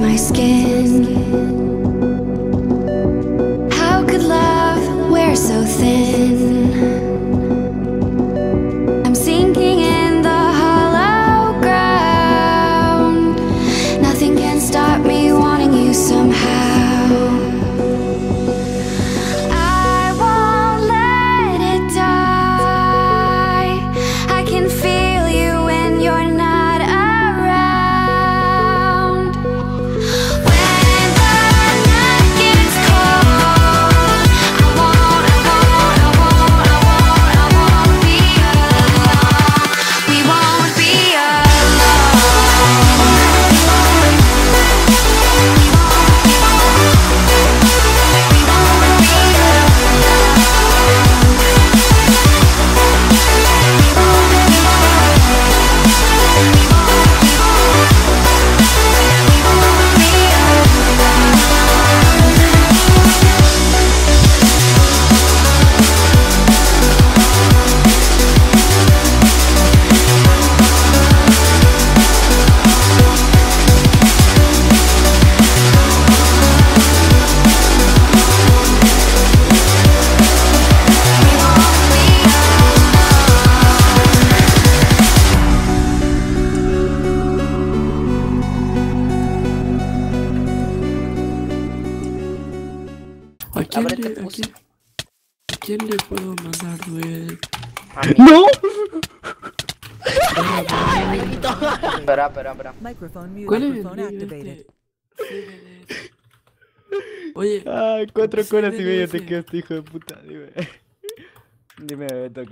my skin. quién, le, a quién, ¿a quién le puedo mandar duel? ¡No! Espera, espera, espera. ¿Cuál es el este? Oye. Ah, cuatro colas y media te quedaste, hijo de puta. Dime. Dime, Beto.